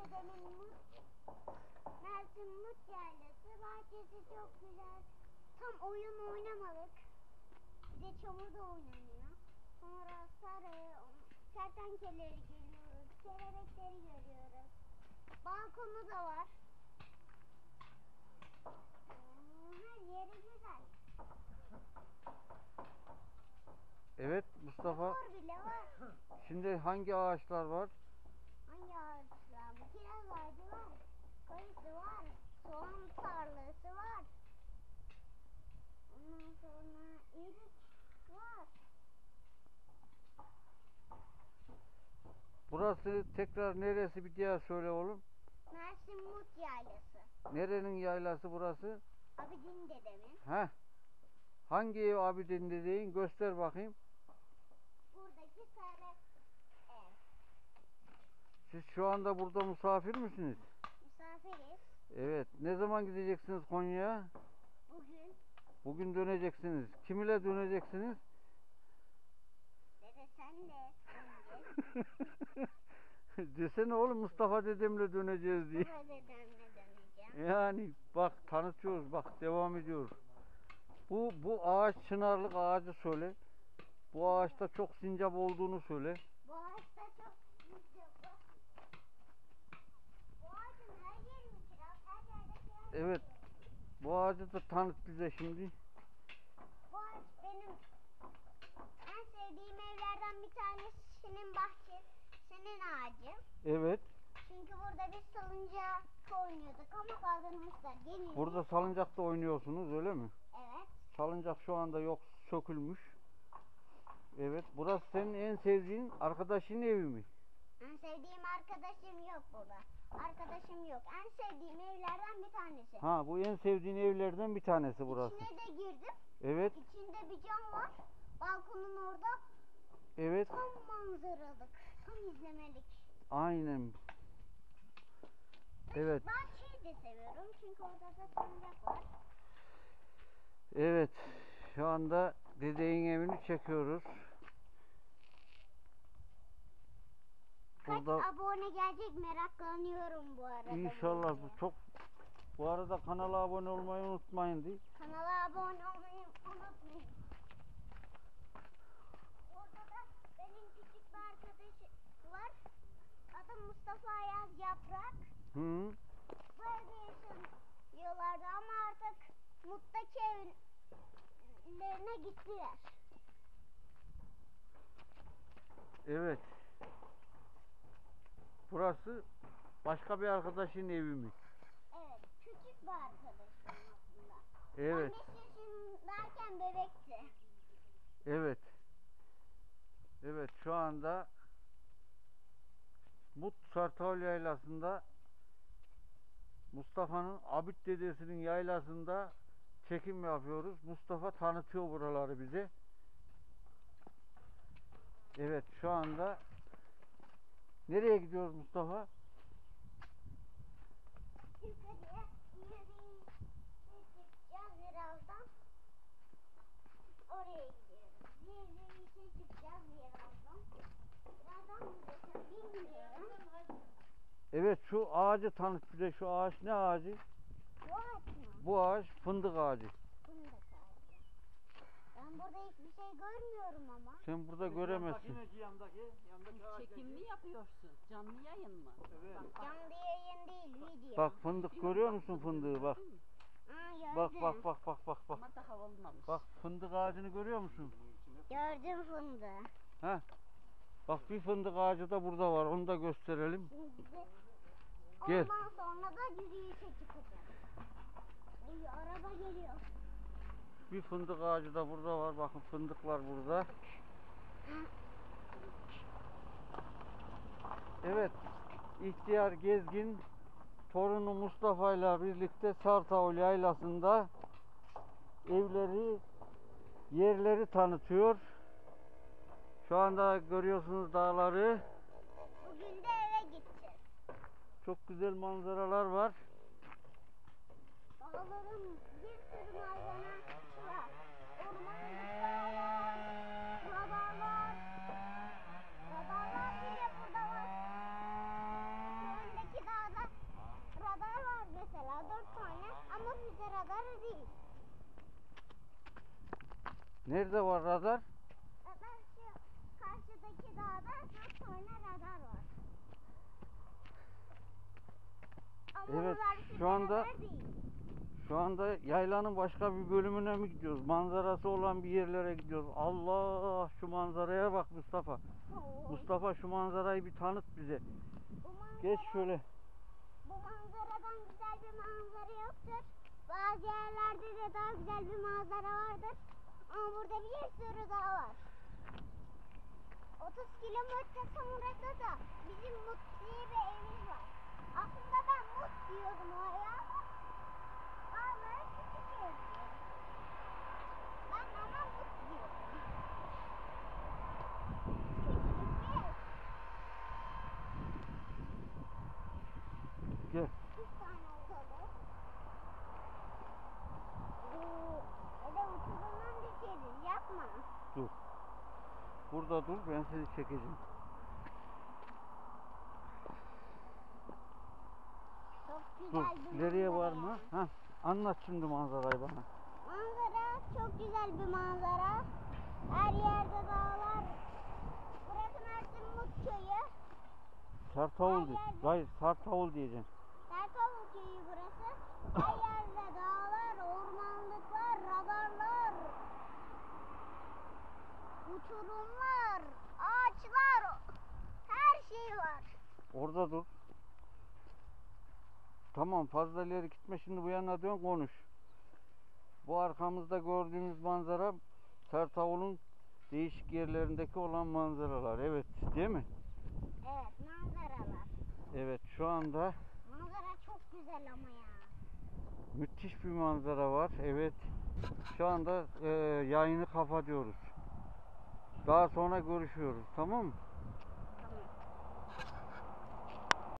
dedemin Mut, Mersin Mut Yaylası. Bahçesi çok güzel. Tam oyun oynamalık. Bir de çamurda oynanıyor. Sonra sarı, kertenkeleleri görüyoruz. Kelebekleri görüyoruz. Balkonu da var. Her yeri güzel. Evet Mustafa. Bile var. Şimdi hangi ağaçlar var? Hangi ağaçlar? Kiraz ağacı var. Kayısı var. Soğan tarlası var. Ondan sonra erik var. Burası tekrar neresi bir diğer söyle oğlum. Mersin Mut Yaylası. Nerenin yaylası burası? Abidin dedemin. Heh. Hangi ev abidin dediğin göster bakayım. Buradaki sarı ev. Siz şu anda burada misafir misiniz? Misafiriz. Evet. Ne zaman gideceksiniz Konya'ya? Bugün Bugün döneceksiniz. Kim ile döneceksiniz? dede sen de. Desene oğlum Mustafa dedemle döneceğiz diye. Baba dedemle döneceğim. Yani bak tanıtıyoruz bak devam ediyoruz. Bu bu ağaç çınarlık ağacı söyle. Bu ağaçta çok sincap olduğunu söyle. Bu ağaçta çok güzel. Bu ağacın her yeri mi kiraz? Her yerde kiraz. Evet. Bu ağacı da tanıt bize şimdi. Bu ağaç benim en sevdiğim evlerden bir tanesinin bahçesinin ağacı. Evet. Çünkü burada biz salıncak oynuyorduk ama kaldırmışlar. Gelin. Burada salıncakta oynuyorsunuz öyle mi? Evet. Salıncak şu anda yok sökülmüş. Evet. Burası senin en sevdiğin arkadaşın evi mi? En sevdiğim arkadaşım yok burada. Arkadaşım yok. En sevdiğim evlerden bir tanesi. Ha bu en sevdiğin evlerden bir tanesi burası. İçine de girdim. Evet. İçinde bir cam var. Balkonun orada Evet. tam manzaralık. Tam izlemelik. Aynen. Evet. Ben şeyi de seviyorum çünkü orada da salıncak var. Evet. Şu anda dedeğin evini çekiyoruz. Kaç Burada abone gelecek meraklanıyorum bu arada. inşallah bu çok bu arada kanala abone olmayı unutmayın diye. Kanala abone olmayı unutmayın. Orada da benim küçük bir arkadaşım var. Adı Mustafa Ayaz Yaprak. Hı. Bu evde yaşıyorlardı ama artık muttaki evlerine gittiler. Evet. Burası başka bir arkadaşın evi mi? Evet, küçük bir arkadaşım aslında. Evet. 15 yaşındayken bebekti. Evet. Evet şu anda Mut Sartal Yaylası'nda Mustafa'nın Abid dedesinin yaylasında çekim yapıyoruz. Mustafa tanıtıyor buraları bize. Evet şu anda nereye gidiyoruz Mustafa? Yukarıya çıkacağız birazdan. Oraya gidiyoruz. Yürüyüşe çıkacağız birazdan. Birazdan bilmiyorum. Evet şu ağacı tanıt bize. Şu ağaç ne ağacı? Bu ağaç mı? Bu ağaç fındık ağacı. Ben burada hiçbir şey görmüyorum ama. Sen burada göremezsin. Yandaki, yandaki, yandaki ağaç Çekim mi yapıyorsun? Canlı yayın mı? Evet. Bak, Canlı yayın değil video. Bak fındık görüyor musun fındığı bak. Aa, gördüm. Bak bak bak bak bak bak. Ama daha olmamış. Bak fındık ağacını görüyor musun? Gördüm fındığı. Ha? Bak bir fındık ağacı da burada var. Onu da gösterelim. Gel. ondan sonra da yürüyüşe çıkacağız. Bir fındık ağacı da burada var. Bakın fındıklar burada. Evet. İhtiyar Gezgin torunu Mustafa ile birlikte Sartavul Yaylası'nda evleri, yerleri tanıtıyor. Şu anda görüyorsunuz dağları. Bugün de eve gideceğiz. Çok güzel manzaralar var. Dağların bir sürü malzemesi var. Ormanlıklar var. Radarlar. Radarlar bile burada var. Şu öndeki dağ Nerede var radar? Radar şu karşıdaki dağda sonra radar var. Ama Evet, şu anda- değil. Şu anda yaylanın başka bir bölümüne mi gidiyoruz? Manzarası olan bir yerlere gidiyoruz. Allah şu manzaraya bak Mustafa. Oo. Mustafa şu manzarayı bir tanıt bize. Manzara, Geç şöyle. bu manzaradan güzel bir manzara yoktur. Bazı yerlerde de daha güzel bir manzara vardır. Ama burada bir sürü dağ var. 30 kilometre sonrada da bizim Mut bir evimiz var. Aslında ben Mut diyordum oraya ama bazıları küçük ev diyor. Ben ama Mut diyorum. Küçük bir ev. Gel. Üç tane odalı. Bu eve uçurumdan düşeriz. Yapma. Burada dur ben sizi çekeceğim. Çok Dur. bir manzara var mı? Ha, anlat şimdi manzarayı bana. Manzara çok güzel bir manzara. Her yerde dağlar. Burası Mersin Mut köyü. Sartavul Hayır Sartavul diyeceksin. Sertavul köyü burası. Her yerde dağlar, ormanlıklar, radarlar, uçurumlar, ağaçlar, her şey var. Orada dur. Tamam fazla ileri gitme şimdi bu yana dön konuş. Bu arkamızda gördüğümüz manzara Sertavul'un değişik yerlerindeki olan manzaralar. Evet değil mi? Evet, manzaralar. Evet şu anda Manzara çok güzel ama ya. müthiş bir manzara var. Evet şu anda e, yayını kapatıyoruz. Daha sonra görüşüyoruz tamam mı?